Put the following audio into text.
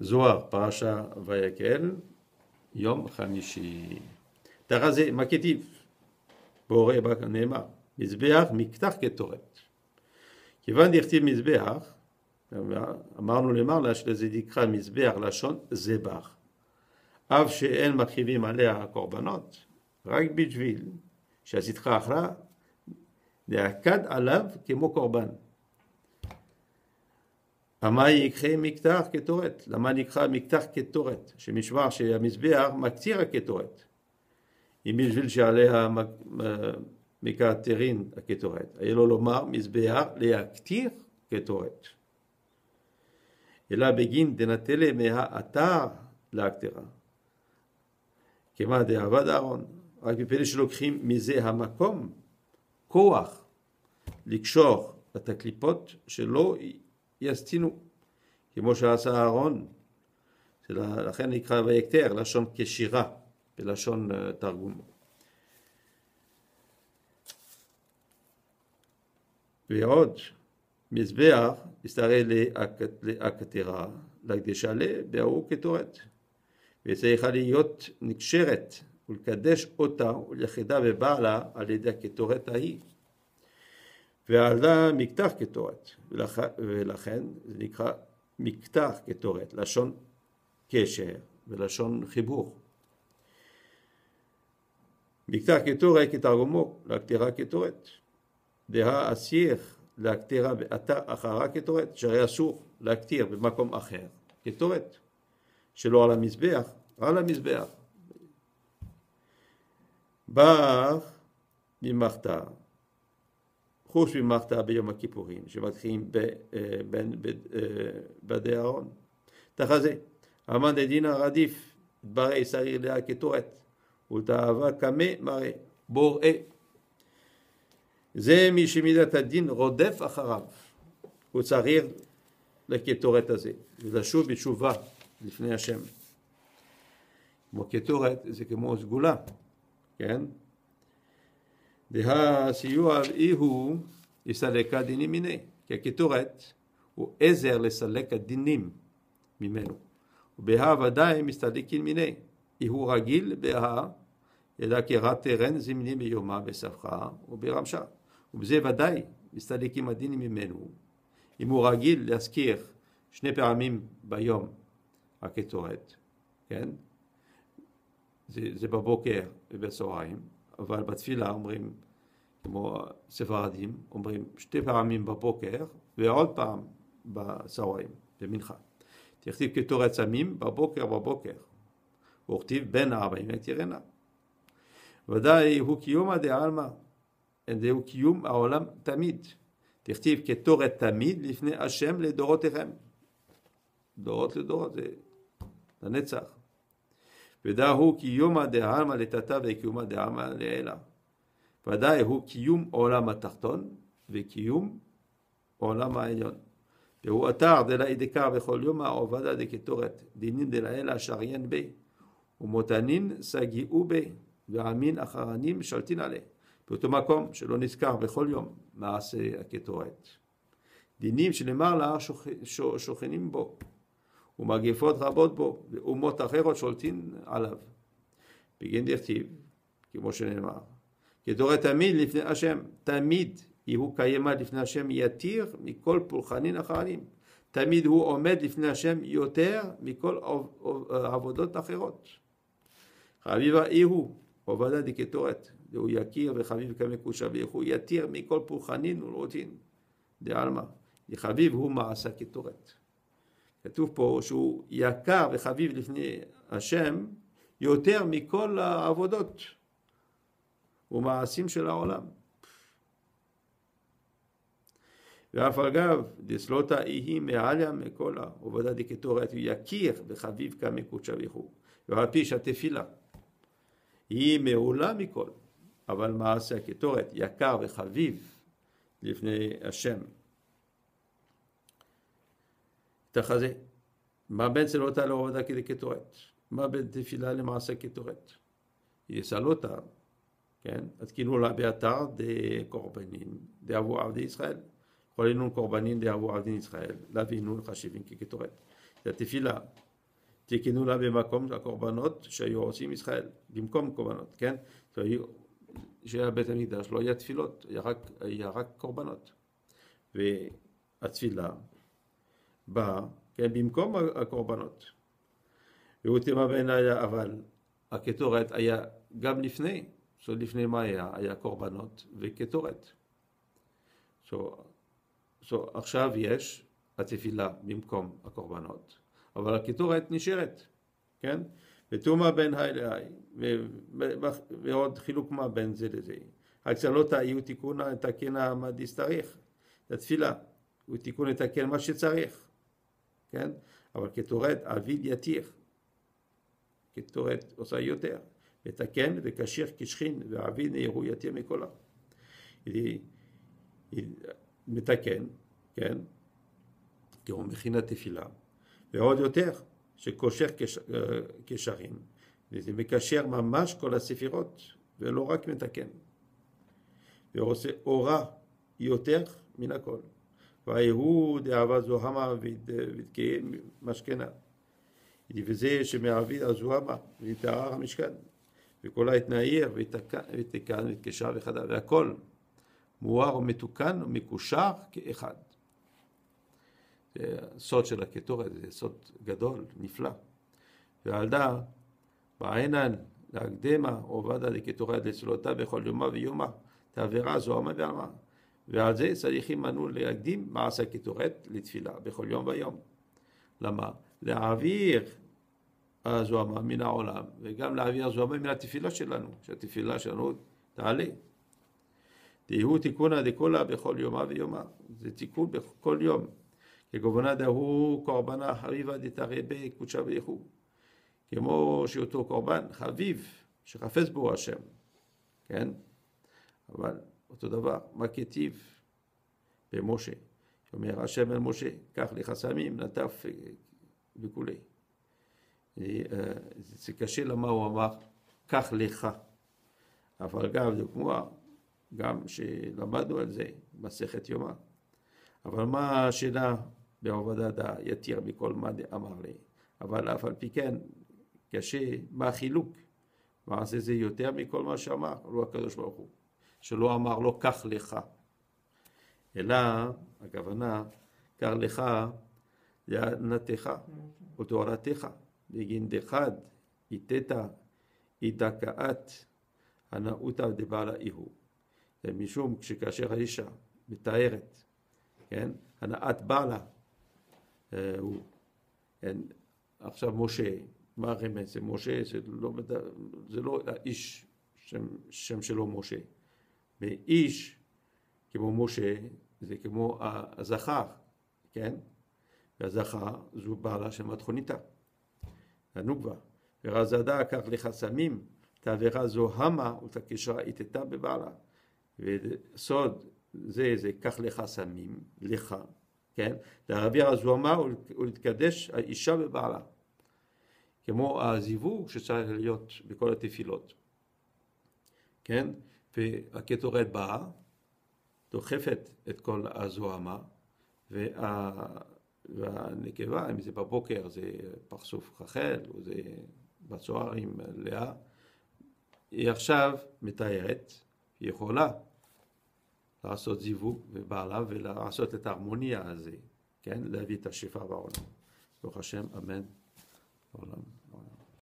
זוהר, פרשה ויקל, יום חמישי. תחת זה, מה כתיב? בורא נאמר, מזבח מקטח קטורת. כיוון דכתיב מזבח, אמרנו למעלה שלזה נקרא מזבח לשון זבח. אף שאין מקריבים עליה קורבנות, רק בשביל שהסדך אחרא להקד עליו כמו קורבן. המה יקחה מקטח קטורת? למה נקרא מקטח קטורת? שמשמע שהמזבח מקציר הקטורת. אם בשביל שעליה מקטרין הקטורת, היה לו לומר מזבח להקטיר קטורת. אלא בגין דנטלה מהאתר להקטרה. כמה דעבד אהרון, רק בפני שלוקחים מזה המקום, כוח, לקשור את הקליפות שלא יסטינו, כמו שעשה אהרון, לכן נקרא ויקטר, לשון כשירה, בלשון תרגום. ועוד, מזבח מסתרא להקטרה, להקדשה לבארו קטורת, וצריכה להיות נקשרת ולקדש אותה ולכדה בבעלה על ידי הקטורת ההיא. ועלה מקטח קטורת, ולכן זה נקרא מקטח קטורת, לשון קשר ולשון חיבור. מקטח קטורת כתרגומו להקטרה קטורת. דהה אסייך להקטירה באתר אחרה קטורת, שהרי אסור להקטיר במקום אחר קטורת, שלא על המזבח, על המזבח. בא ממחתה, חוץ ממחתה ביום הכיפורים, שמתחילים בדי אהרון. תחזה, אמן דדינא רדיף, ברי שריר לאה קטורת, ולתאווה קמא מראה, בוראה. זה מי שמידת הדין רודף אחריו, הוא צריך לקטורת הזה, ולשוב בתשובה לפני השם. כמו קטורת זה כמו סגולה, כן? דהה סיוע אי הוא יסלק הדינים מיני, כי הקטורת הוא עזר לסלק הדינים ממנו, ובהה ודאי מסתלקין מיני, אי הוא רגיל בהה, אלא כרת תרן זמני ביומה בספחה וברמשה. ובזה ודאי מסתלקים הדינים ממנו. אם הוא רגיל להזכיר שני פעמים ביום הקטורת, כן? זה, זה בבוקר ובצהריים, אבל בתפילה אומרים, כמו ספרדים, אומרים שתי פעמים בבוקר ועוד פעם בצהריים, במנחה. תכתיב קטורת סמים בבוקר בבוקר, וכתיב בין הארבעים ותירנה. ודאי הוא קיומא דעלמא זהו קיום העולם תמיד. תכתיב כתורת תמיד לפני השם לדורותיכם. דורות לדורות זה לנצח. ודאו קיומא דעלמא לטאטא וקיומא דעלמא לעילא. ודאי הוא קיום עולם התחתון וקיום עולם העליון. והוא אתר דלאי דקר בכל יומא עובדא דקטורת דינין דלאלה שריין בי ומותנין סגיעו בי ועמין אחרנים שלטין עליה. באותו מקום שלא נזכר בכל יום מעשה הקטורת. דינים שנאמר לה שוכנים בו, ומגפות רבות בו, ואומות אחרות שולטים עליו. בגין דכתיב, כמו שנאמר, קטורת תמיד לפני השם, תמיד יהוא קיימה לפני השם יתיר מכל פולחנין אחרנים. תמיד הוא עומד לפני השם יותר מכל עבודות אחרות. חביבה אי הוא, עובדה דקטורת, והוא יכיר וחביב כמקושה ויכו יתיר מכל פולחנין ולרוטין דעלמא. חביב הוא מעשה קטורת. כתוב פה שהוא יקר וחביב לפני השם יותר מכל העבודות ומעשים של העולם. ואף אגב, דסלוטה איהי מעליה מקולה, עובדה דקטורת, הוא יכיר וחביב כמקודשה וכו'. ועל פי שהתפילה היא מעולה מכל. אבל מעשה הקטורת יקר וחביב לפני השם. תחזה, מה בין צלותה לעובדה כדי קטורת? מה בין תפילה למעשה קטורת? יסלותה, כן? אז כאילו לה באתר דקורבנין דאבו עבדי ישראל. אינון קורבנין דאבו עבדי ישראל, להביא אינון חשיבים כקטורת. זה התפילה תיקנו לה במקום הקורבנות שהיו עושים ישראל, במקום קורבנות, כן? שהיה בית המקדש, לא היה תפילות, היה רק, היה רק קורבנות. והתפילה באה, כן, במקום הקורבנות. והוא תימה בעיניי, אבל הקטורת היה גם לפני, so לפני מה היה? היה קורבנות וקטורת. So, so עכשיו יש התפילה במקום הקורבנות, אבל הקטורת נשארת, כן? ותומה בין היי להי, ועוד חילוק מה בין זה לזה. הקצלות היו תיקון לתקן מה דסתריך, לתפילה, הוא תיקון לתקן מה שצריך, כן? אבל קטורת אביד יתיר, קטורת עושה יותר, ותקן וכשיר כשכין, ואביד נהירו יתיר מכולה. מתקן, כן? כי הוא מכין התפילה, ועוד יותר, שקושר קשרים, וזה מקשר ממש כל הספירות, ולא רק מתקן. ועושה אורה יותר מן הכל. והאיהו דאהבה זוהמה ותקיים משכנה. וזה שמעביד הזוהמה ויתאר המשכן. וכל ההתנער ותקן ותקשר וחדה, והכל מואר ומתוקן ומקושר כאחד. זה סוד של הקטורת, זה סוד גדול, נפלא. ועלדה, בעינן להקדמה עובדה דקטורת לצלותה בכל יומה ויומה, תעבירה זוהמה ועלמה. ועל זה צריכים אנו להקדים מעשה קטורת לתפילה בכל יום ויום. למה? להעביר הזוהמה מן העולם, וגם להעביר הזוהמה מן התפילה שלנו, שהתפילה שלנו תעלה. תהיו תיקונה דקולה בכל יומה ויומה. זה תיקון בכל יום. כגובנה דהוא קורבנה חביבה דתרבה קודשה ואיכו. כמו שאותו קורבן חביב, שחפץ בו השם, כן? אבל אותו דבר, מה כתיב במשה? שאומר השם אל משה, קח לך סמים, נטף וכולי. זה קשה למה הוא אמר, קח לך. אבל גם, זה כמו גם שלמדנו על זה, מסכת יומא. אבל מה השאלה דה יתיר מכל מה אמר לי? אבל אף על פי כן, קשה, מה החילוק? מה זה יותר מכל מה שאמר? לא הקדוש ברוך הוא. שלא אמר לו, קח לך. אלא, הכוונה, קח לך, נתך, או תורתך, בגין דחד, איתת, אידקאת, הנאותא דבעלה איהו. משום שכאשר האישה מתארת, כן, הנאת בעלה, אה, הוא, כן, עכשיו משה, מה הרמז? זה משה, זה לא, זה לא האיש, שם, שם שלו משה. ואיש, כמו משה, זה כמו הזכר, כן? והזכר זו בעלה של מתכוניתה, הנוגבה. ורזדה קח לך סמים, תעבירה זו המה ותקשרה איתתה בבעלה. וסוד זה, זה קח לך סמים, לך, כן? להעביר הזוהמה ולהתקדש האישה בבעלה. כמו הזיווג שצריך להיות בכל התפילות, כן? והקטורת באה, דוחפת את כל הזוהמה, וה... והנקבה, אם זה בבוקר זה פרסוף רחל, או זה בצוהר עם לאה, היא עכשיו מתארת, היא יכולה לעשות זיווג ובעלה ולעשות את ההרמוניה הזה, כן? להביא את השפע בעולם. ברוך השם, אמן.